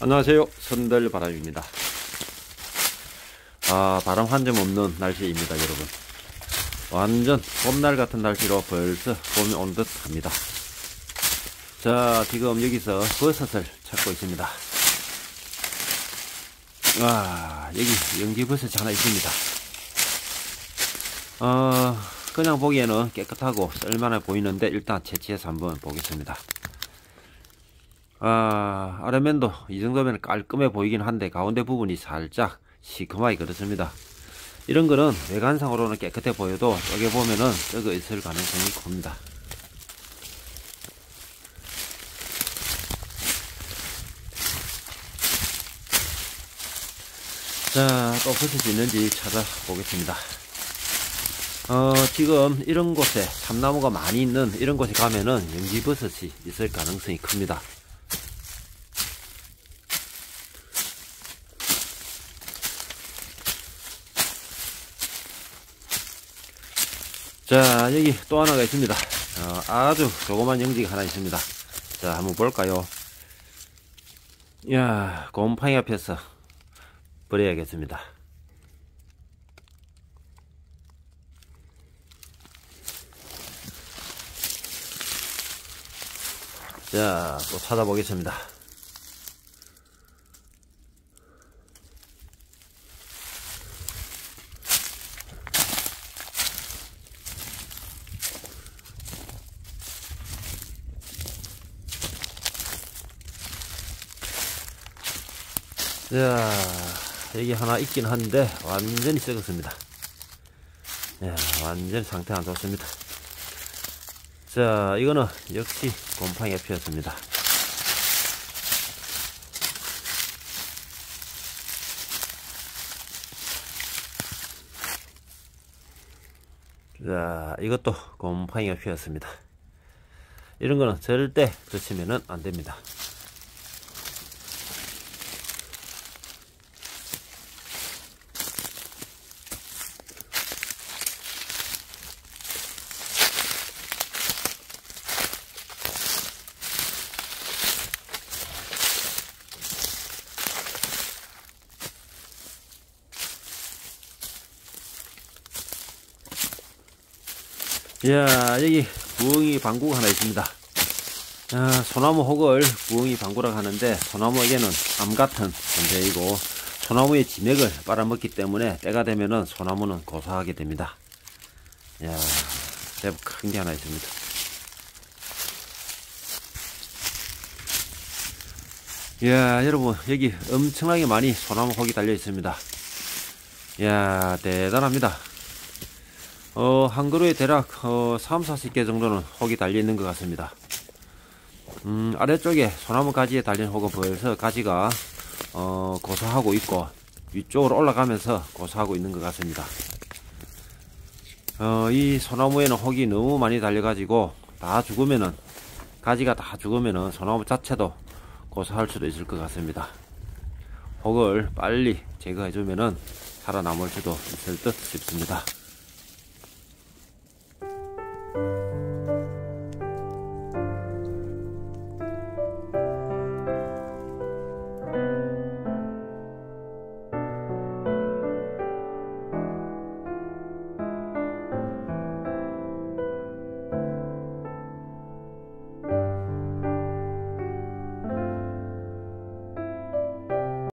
안녕하세요. 선들바람입니다. 아 바람 한 점 없는 날씨입니다 여러분. 완전 봄날 같은 날씨로 벌써 봄이 온 듯 합니다. 자 지금 여기서 버섯을 찾고 있습니다. 아 여기 연기버섯이 하나 있습니다. 어 그냥 보기에는 깨끗하고 쓸만해 보이는데 일단 채취해서 한번 보겠습니다 아, 아르멘도 이 정도면 깔끔해 보이긴 한데 가운데 부분이 살짝 시커멓게 그렇습니다. 이런 거는 외관상으로는 깨끗해 보여도 쪼개 보면은 썩어 있을 가능성이 큽니다. 자, 또 버섯이 있는지 찾아보겠습니다. 어, 지금 이런 곳에 참나무가 많이 있는 이런 곳에 가면은 연기버섯이 있을 가능성이 큽니다. 자 여기 또 하나가 있습니다. 어, 아주 조그만 영지가 하나 있습니다. 자 한번 볼까요? 이야 곰팡이 앞에서 버려야겠습니다. 자 또 찾아보겠습니다 자, 여기 하나 있긴 한데 완전히 썩었습니다. 야, 완전 상태 안 좋습니다. 자, 이거는 역시 곰팡이가 피었습니다. 자, 이것도 곰팡이가 피었습니다. 이런 거는 절대 드시면 안 됩니다. 야 여기 부엉이 방구가 하나 있습니다. 아, 소나무 혹을 부엉이 방구라고 하는데 소나무에게는 암 같은 존재이고 소나무의 진액을 빨아먹기 때문에 때가 되면은 소나무는 고사하게 됩니다. 이야 제법 큰게 하나 있습니다. 이야 여러분 여기 엄청나게 많이 소나무 혹이 달려 있습니다. 이야 대단합니다 어, 한 그루에 대략 어, 3, 40개 정도는 혹이 달려있는 것 같습니다. 음, 아래쪽에 소나무 가지에 달린 혹은 벌써 가지가 어, 고사하고 있고 위쪽으로 올라가면서 고사하고 있는 것 같습니다. 어, 이 소나무에는 혹이 너무 많이 달려가지고 다 죽으면은 가지가 다 죽으면은 소나무 자체도 고사할 수도 있을 것 같습니다. 혹을 빨리 제거해주면은 살아남을 수도 있을 듯 싶습니다.